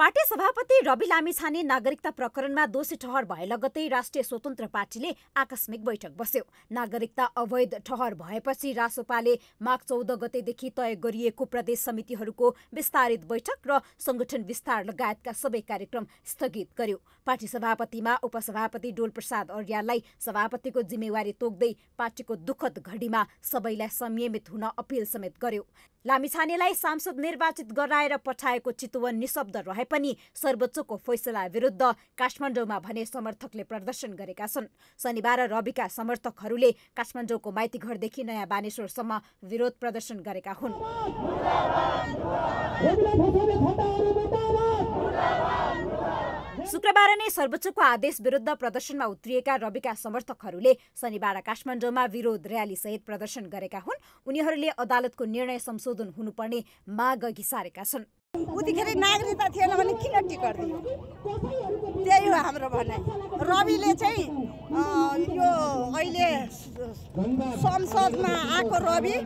Party सभापति रवि लामिछाने नागरिकता प्रकरणमा दोषी ठहर भए लगतै राष्ट्रिय स्वतन्त्र पार्टीले आकस्मिक बैठक बस्यो। नागरिकता अवैध ठहर भएपछि रासोपाले माघ चौध गतेदेखि तय गरिएको प्रदेश समितिहरूको विस्तारित बैठक र संगठन विस्तार लगायतका सबै कार्यक्रम स्थगित गर्यो। पार्टी सभापतिमा उपसभापति डोलप्रसाद अर्याललाई सभापतिको जिम्मेवारी तोक्दै पार्टीको दुःखद घडीमा सबैलाई संयमित हुन अपिल समेत गर्यो। लामिछानेलाई सांसद निर्वाचित गराएर पठाएको चितवन निशब्द रहे पनि सर्वोच्चको फैसला विरुद्ध काठमाडौँमा भने समर्थकले प्रदर्शन गरेका छन्। शनिबार रविका समर्थकहरूले काठमाडौँको माइतीघरदेखि नयाँ बानेश्वरसम्म विरोध प्रदर्शन गरेका हुन्। शुक्रबार नै सर्वोच्चको आदेश विरुद्ध प्रदर्शनमा उत्रिएका रविका समर्थकहरूले शनिबार काठमाडौँमा विरोध र्याली सहित प्रदर्शन गरेका हुन्। उनीहरूले अदालतको निर्णय संशोधन हुनुपर्ने माग घिसारेका छन्। उतिखेर नागरिकता थिएन भने किन रविले चाहिँ यो अहिले संसदमा आएको रवि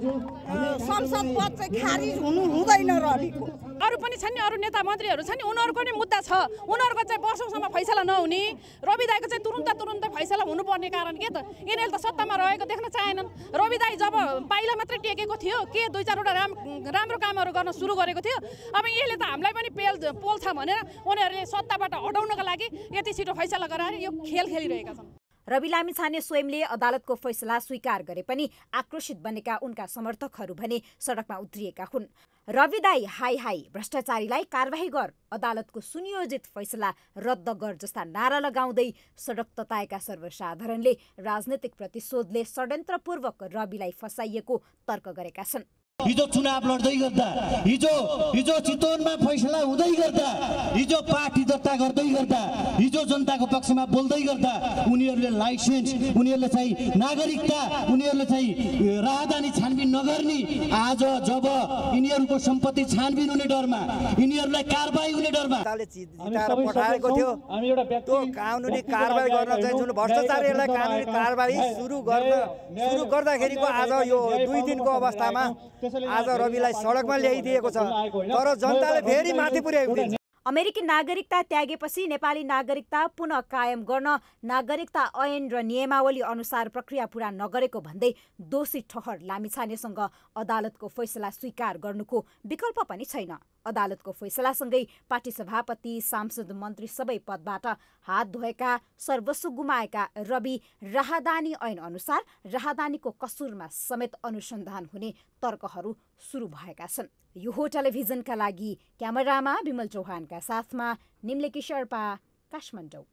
संसद पद चाहिँ खारिज हुनु हुँदैन रविको। अरू पनि छन् नि अरू नेता मन्त्रीहरू छन् नि उनीहरूको नि मुद्दा छ। उनीहरूको चाहिँ वर्षौँसम्म फैसला नहुने। रवि दाईको चाहिँ तुरुन्त तुरुन्त फैसला हुनुपर्ने कारण के त? यिनीहरूले त सत्तामा रहेको देख्न चाहेनन्। रवि दाई जब पाइला मात्रै टेकेको थियो के दुई चारवटा राम राम्रो कामहरू गर्न सुरु गरेको थियो? अब यसले त हामीलाई पनि पेल पोल्छ भनेर उनीहरूले सत्ताबाट हटाउनको लागि यति छिटो फैसला गराएर यो खेल खेलिरहेका छन्। रवि लामिछाने स्वयंले अदालतको फैसला स्वीकार गरे पनि आक्रोशित बनेका उनका समर्थकहरू भने सडकमा उत्रिएका हुन्। रवि दाई हाई हाई भ्रष्टाचारीलाई कारवाही गर अदालतको सुनियोजित फैसला रद्द गर जस्ता नारा लगाउँदै सडक तताएका सर्वसाधारणले राजनैतिक प्रतिशोधले षड्यन्त्रपूर्वक रविलाई फसाइएको तर्क गरेका छन्। हिजो चुनाव लड्दै गर्दा हिजो हिजो चितवनमा फैसला हुँदै गर्दा हिजो पार्टी दर्ता गर्दै गर्दा हिजो जनताको पक्षमा बोल्दै गर्दा उनीहरूले लाइसेन्स उनीहरूले चाहिँ नागरिकता उनीहरूले चाहिँ राहदानी नगर्ने। आज जब यिनीहरूको सम्पत्ति छानबिन हुने डरमा यिनीहरूलाई कारवाही हुने डरमा। पठाएको थियो। त्यो कानुनी कारवाही गर्न चाहिँ जुन भ्रष्टाचारीहरूलाई कानुनी कारवाही सुरु गर्न सुरु गर्दाखेरिको आज यो दुई दिनको अवस्थामा आज रविलाई सडकमा ल्याइदिएको छ। तर जनताले फेरि माथि पुर्याएको अमेरिकी नागरिकता त्यागेपछि नेपाली नागरिकता पुनः कायम गर्न नागरिकता ऐन र नियमावली अनुसार प्रक्रिया पूरा नगरेको भन्दै दोषी ठहर लामिछानेसँग अदालतको फैसला स्वीकार गर्नुको विकल्प पनि छैन। अदालतको फैसलासँगै पार्टी सभापति सांसद मन्त्री सबै पदबाट हात धोएका सर्वस्व गुमाएका रवि राहदानी ऐन अनुसार राहदानीको कसुरमा समेत अनुसन्धान हुने तर्कहरू सुरु भएका छन्। यो हो टेलिभिजनका लागि क्यामेरामा विमल चौहानका साथमा निम्लेकी शेर्पा काठमाडौँ।